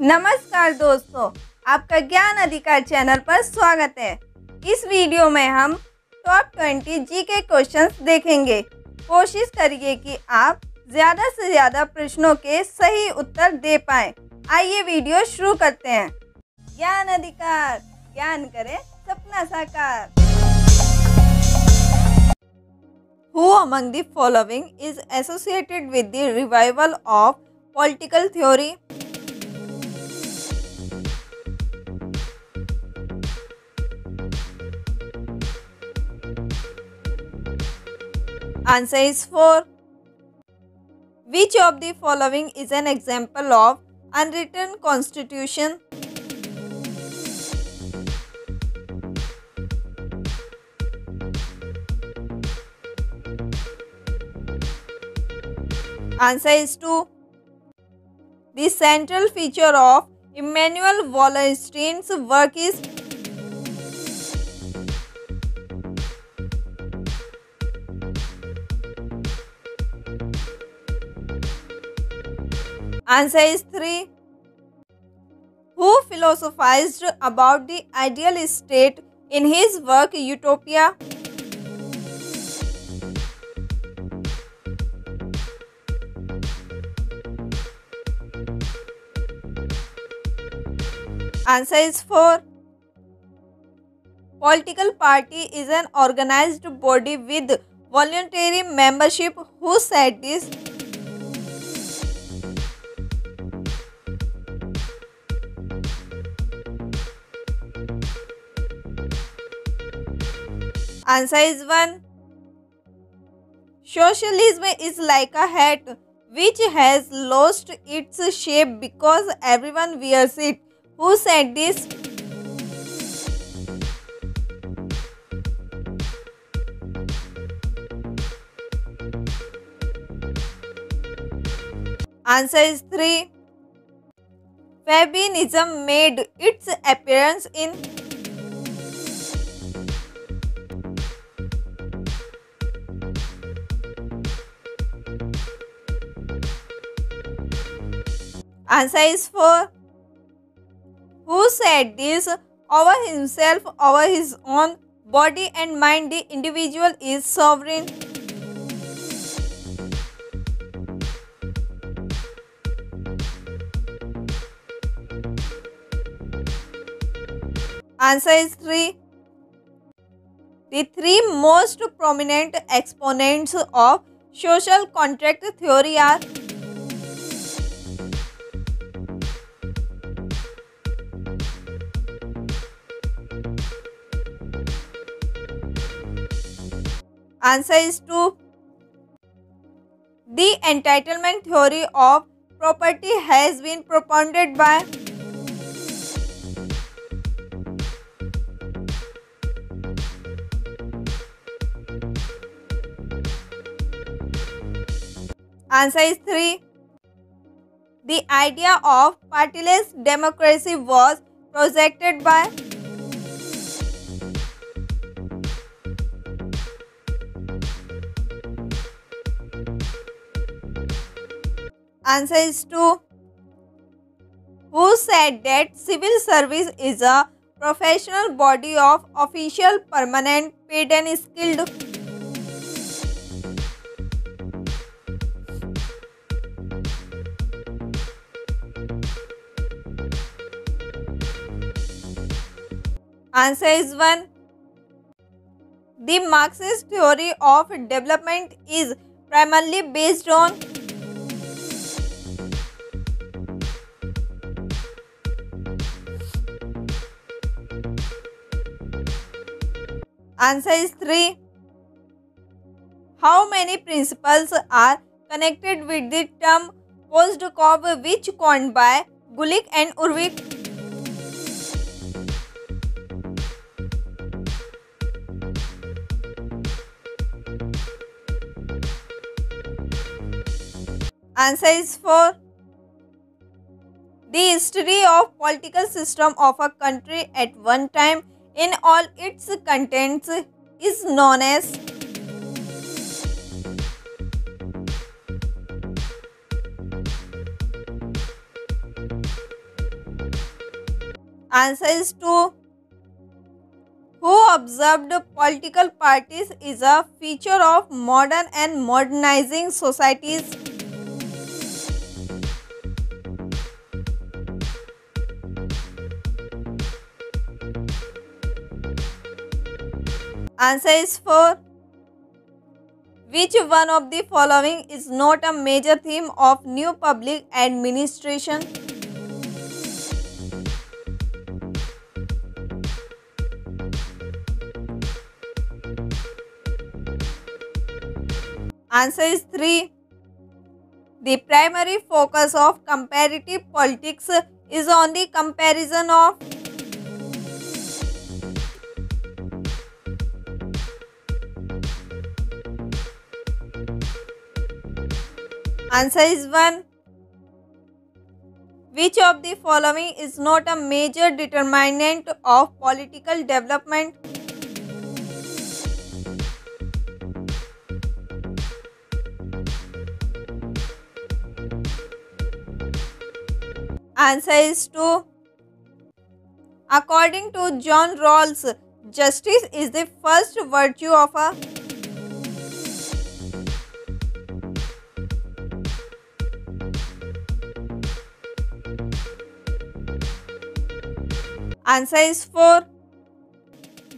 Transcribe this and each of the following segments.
नमस्कार दोस्तों, आपका ज्ञान अधिकार चैनल पर स्वागत है। इस वीडियो में हम टॉप ट्वेंटी जी के क्वेश्चन देखेंगे। कोशिश करिए कि आप ज़्यादा से ज़्यादा प्रश्नों के सही उत्तर दे पाएँ। आइए वीडियो शुरू करते हैं। ज्ञान अधिकार, ज्ञान करें सपना साकार। Who among the following is associated with the revival of political theory? Answer is 4. Which of the following is an example of unwritten constitution? Answer is 2. The central feature of Immanuel Wallerstein's work is Answer is 3. Who philosophized about the ideal state in his work Utopia? Answer is 4. Political party is an organized body with voluntary membership. Who said this? Answer is 1. Socialism is like a hat which has lost its shape because everyone wears it. Who said this? Answer is 3. Fabianism made its appearance in Answer is 4. Who said this? Over himself, over his own body and mind, the individual is sovereign. Answer is 3. The three most prominent exponents of social contract theory are Answer is 2. The entitlement theory of property has been propounded by Answer is 3. The idea of partyless democracy was projected by Answer is 2. Who said that civil service is a professional body of official, permanent, paid and skilled? Answer is 1. The Marxist theory of development is primarily based on Answer is 3. How many principles are connected with the term POSDCORB which coined by Gulick and Urwick? Answer is 4. The history of political system of a country at one time in all its contents is known as Answer is 2. Who observed political parties is a feature of modern and modernizing societies. Answer is 4. Which one of the following is not a major theme of new public administration? Answer is 3. The primary focus of comparative politics is on the comparison of Answer is 1. Which of the following is not a major determinant of political development? Answer is 2. According to John Rawls, justice is the first virtue of a answer is four.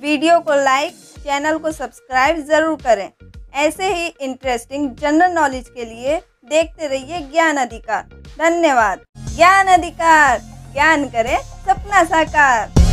Video को like, channel को subscribe ज़रूर करें। ऐसे ही interesting general knowledge के लिए देखते रहिए ज्ञान अधिकार। धन्यवाद। ज्ञान अधिकार। ज्ञान करें सपना साकार।